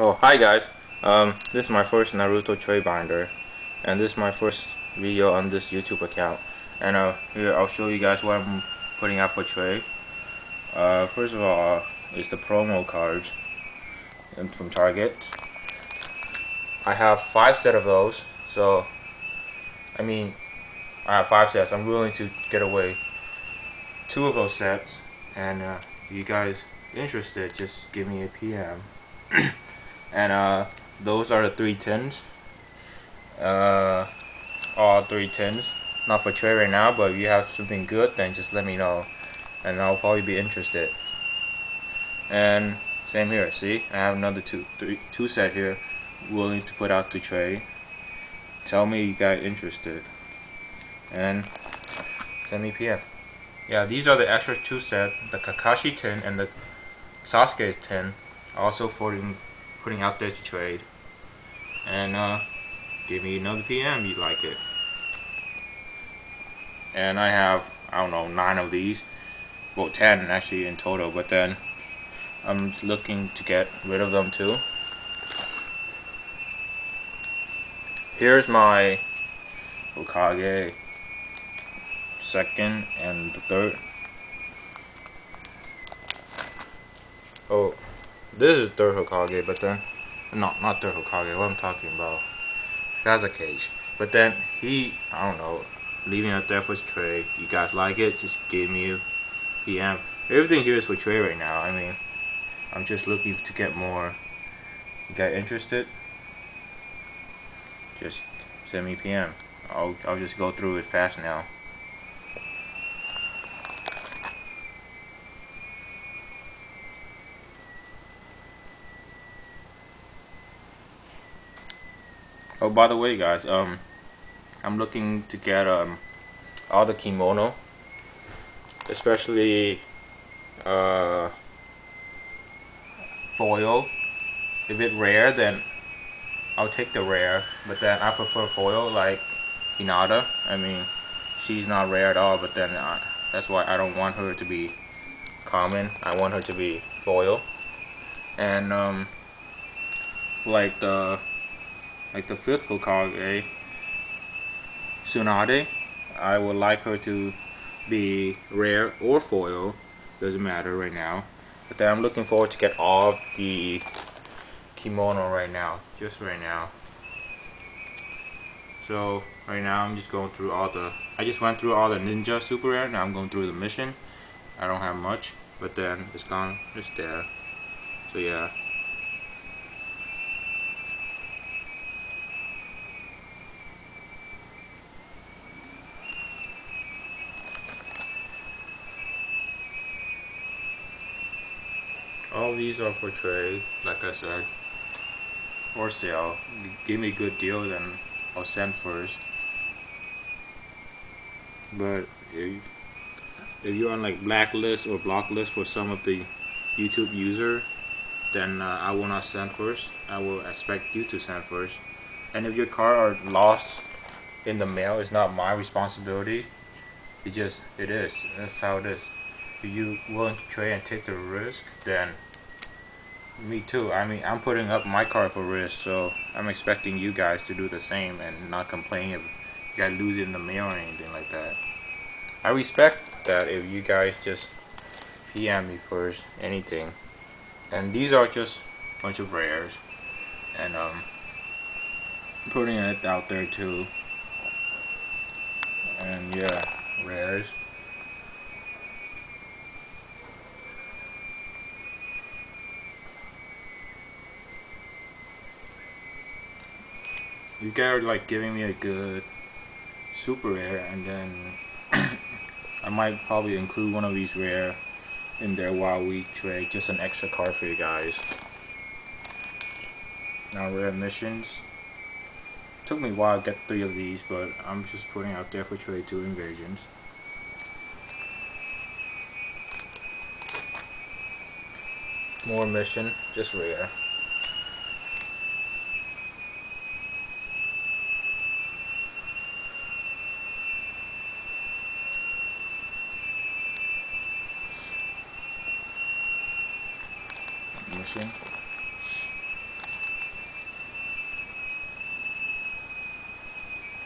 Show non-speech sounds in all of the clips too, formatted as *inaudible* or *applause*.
Oh, hi guys. Um, this is my first Naruto tray binder, and this is my first video on this YouTube account. And uh, here I'll show you guys what I'm putting out for tray. Uh, first of all, is the promo cards from Target. I have five set of those, so I mean, I have five sets. I'm willing to get away two of those sets, and uh, you guys interested, just give me a PM. *clears throat* and uh, those are the three tins. Uh, all three tins. Not for trade right now, but if you have something good, then just let me know, and I'll probably be interested. And same here. See, I have another two, three, two set here, willing to put out to trade. Tell me you got interested, and send me PM. Yeah, these are the extra two set, the Kakashi tin and the Sasuke's tin, also putting putting out there to trade. And uh, give me another PM you like it. And I have I don't know nine of these, well ten actually in total. But then I'm looking to get rid of them too. Here's my Hokage second and the third. Oh, this is third Hokage, but then, no, not third Hokage, what I'm talking about, Kazekage. But then, he, I don't know, leaving it there for trade. You guys like it, just give me a PM. Everything here is for trade right now, I mean, I'm just looking to get more. You guys interested? Just send me PM. I'll, I'll just go through it fast now. Oh, by the way, guys, um, I'm looking to get um all the kimono, especially uh foil. If it's rare, then I'll take the rare, but then I prefer foil like Hinata. I mean, she's not rare at all, but then I, that's why I don't want her to be common. I want her to be foil. And um, like the like the fifth eh? Hokage, Tsunade, I would like her to be rare or foil, doesn't matter right now. But then I'm looking forward to get all of the kimono right now, just right now. So right now I'm just going through all the, I just went through all the ninja super rare, now I'm going through the mission. I don't have much, but then it's gone, it's there. So yeah. All these are for trade like I said or sale. Give me a good deal then I'll send first. But if, if you're on like blacklist or block list for some of the YouTube user then uh, I will not send first. I will expect you to send first. And if your car are lost in the mail it's not my responsibility. It just it is. That's how it is you willing to trade and take the risk then me too. I mean, I'm putting up my card for risk, so I'm expecting you guys to do the same and not complain if you guys lose in the mail or anything like that. I respect that if you guys just PM me first, anything. And these are just a bunch of rares. And um, putting it out there too. And yeah, rares. You guys are like giving me a good super rare and then *clears throat* I might probably include one of these rare in there while we trade just an extra card for you guys. Now rare missions. Took me a while to get three of these but I'm just putting out there for trade two invasions. More mission just rare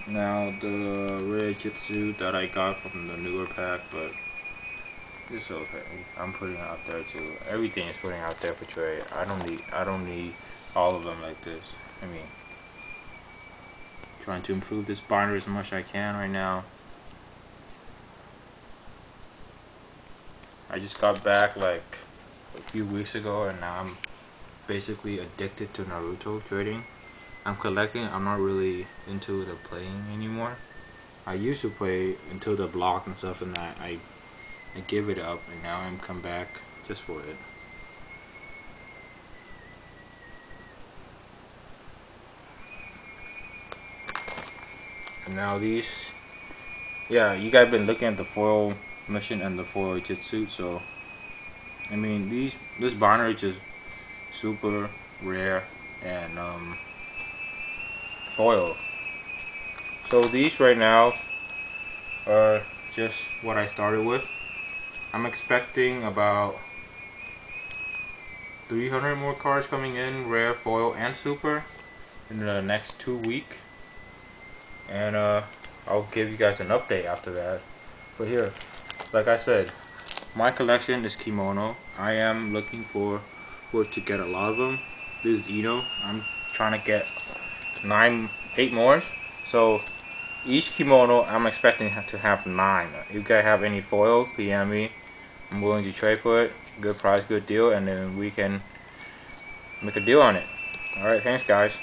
Now the red Jutsu that I got from the newer pack, but it's okay. I'm putting out there too. Everything is putting out there for trade. I don't need I don't need all of them like this. I mean trying to improve this binder as much as I can right now. I just got back like few weeks ago and now I'm basically addicted to Naruto trading. I'm collecting, I'm not really into the playing anymore. I used to play until the block and stuff and I, I, I give it up and now I'm come back just for it. And now these, yeah, you guys been looking at the foil mission and the foil jutsu, so I mean these this binder is super rare and um, foil so these right now are just what I started with. I'm expecting about 300 more cards coming in rare foil and super in the next two week and uh, I'll give you guys an update after that. But here like I said, my collection is kimono. I am looking for, for to get a lot of them. This is Ino. I'm trying to get nine, eight more. So each kimono, I'm expecting to have nine. If you guys have any foil, PM me. I'm willing to trade for it. Good price, good deal, and then we can make a deal on it. Alright, thanks guys.